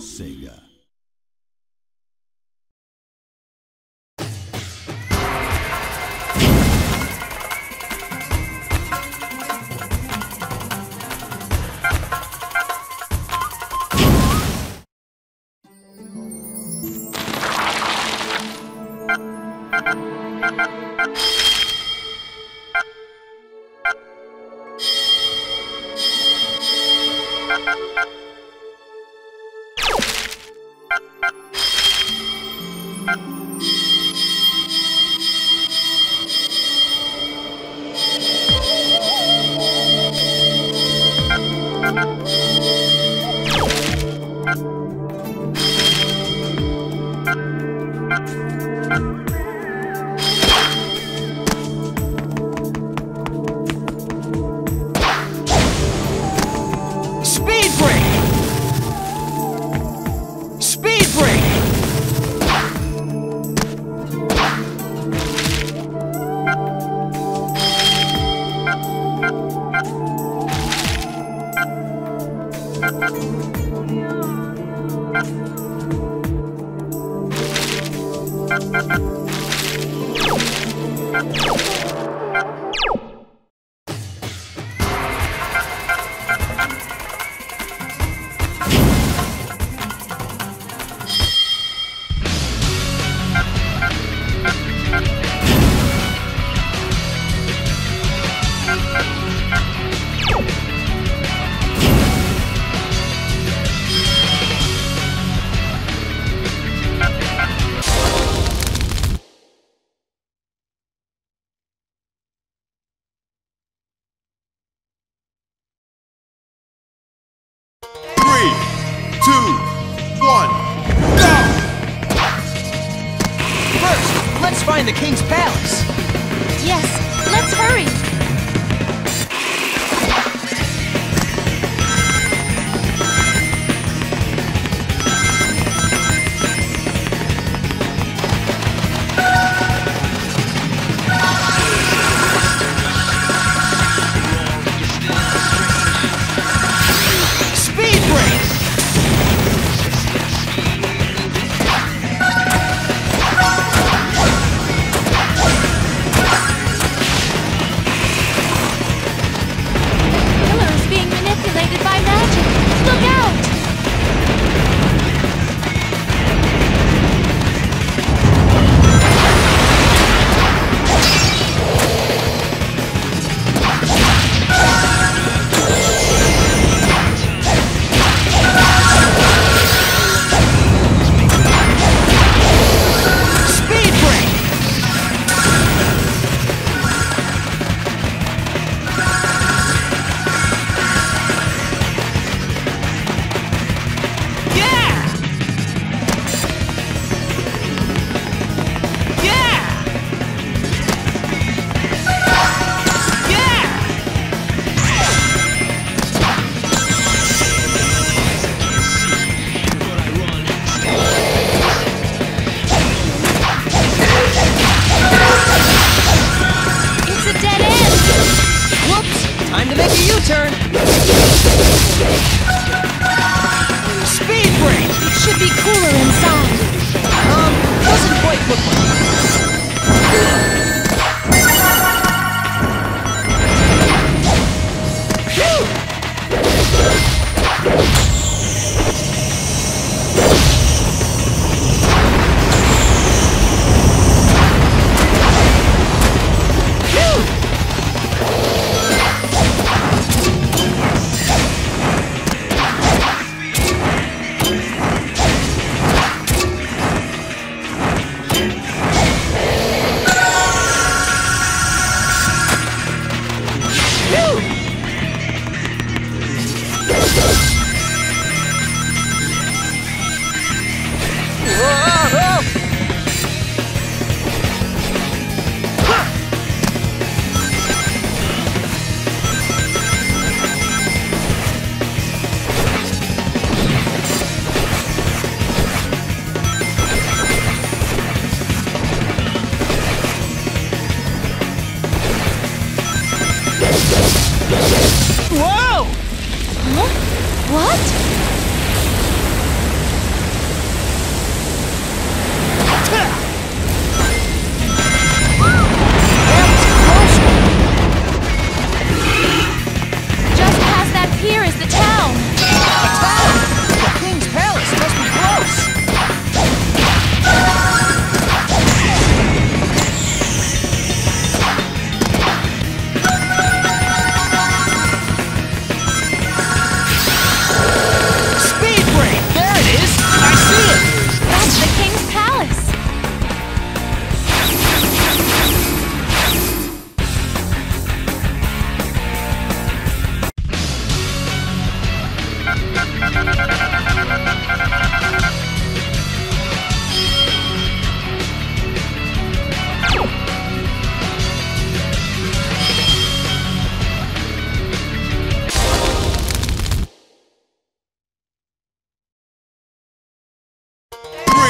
Sega. Speed two, one, go! First, let's find the king's palace. Yes, let's hurry.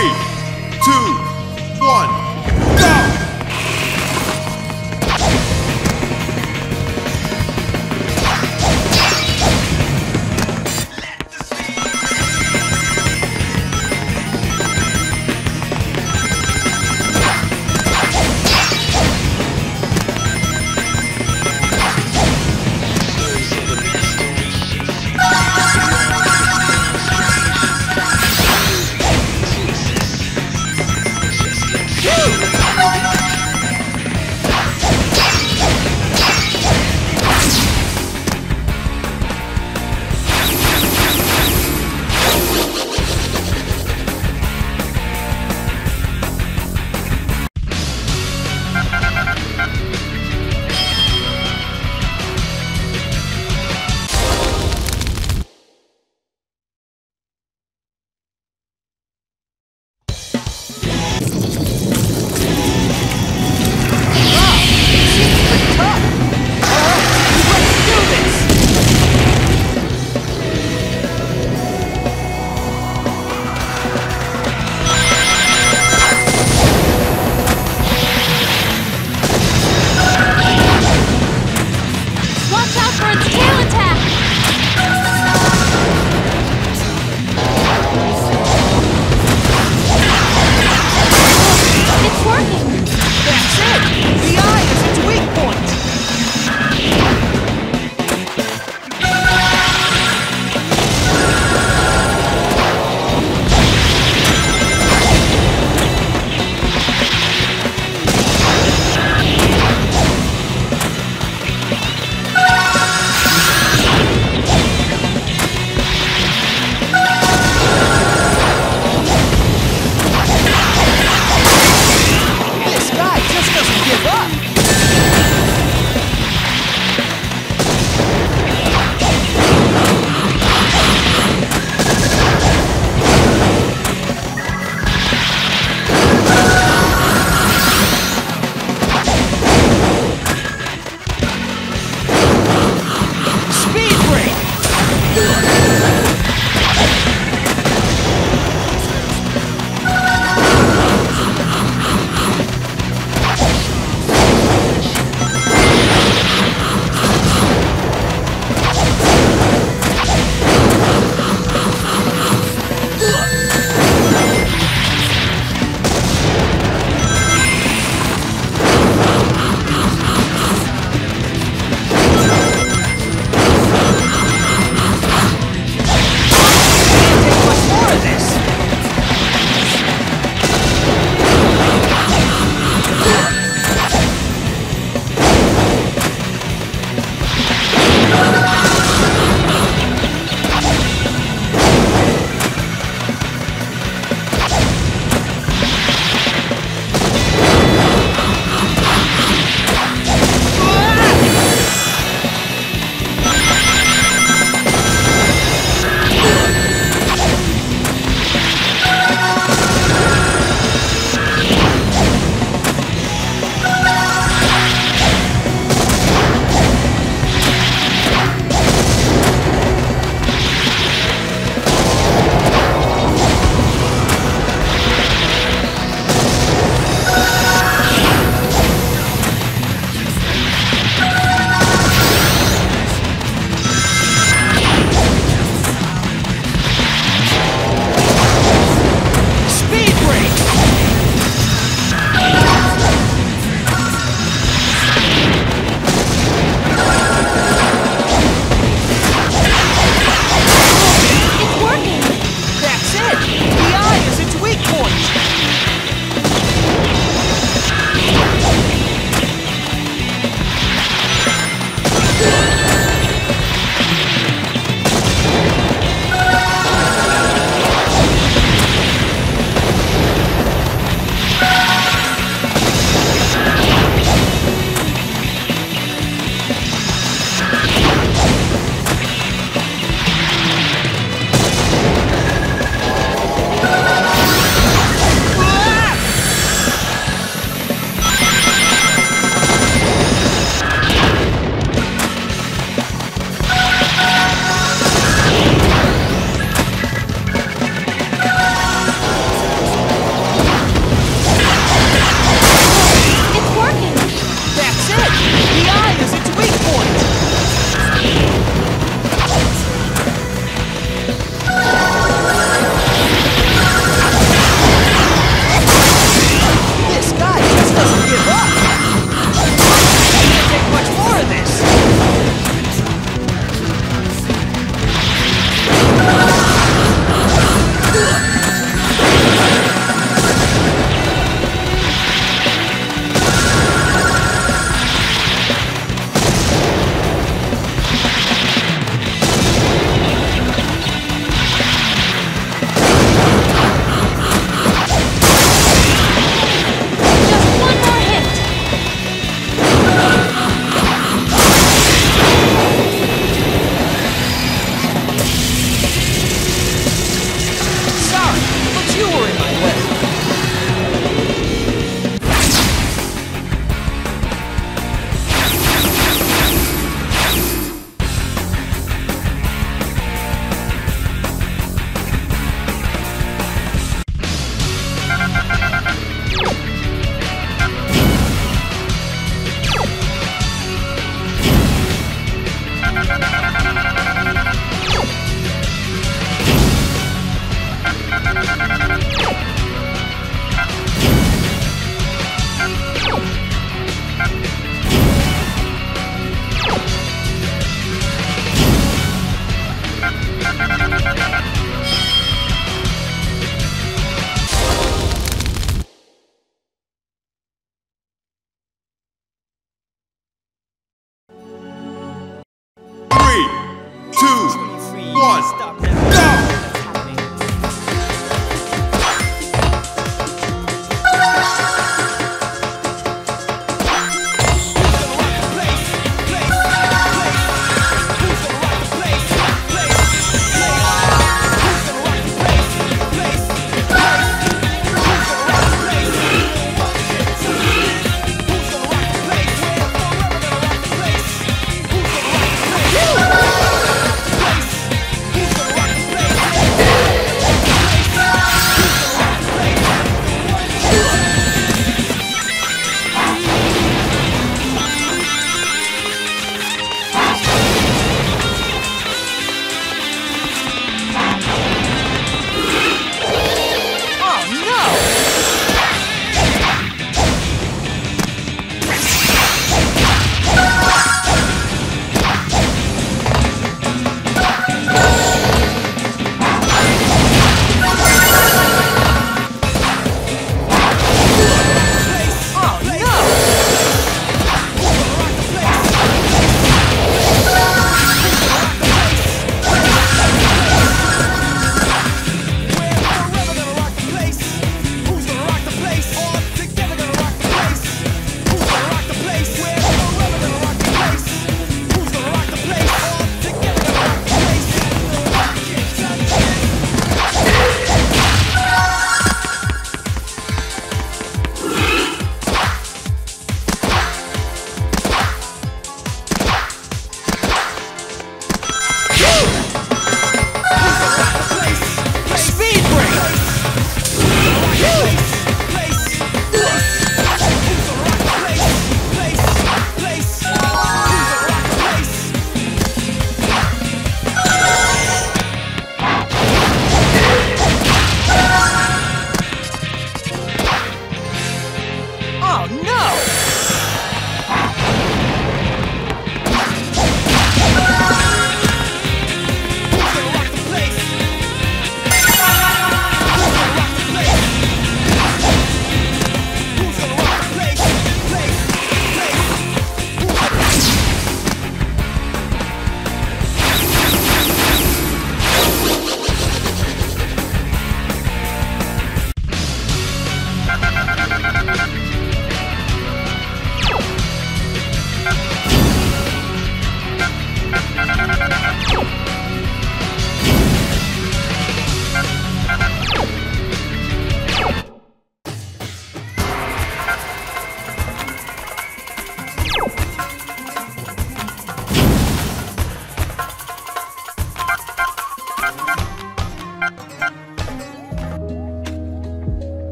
Three, two, Woo!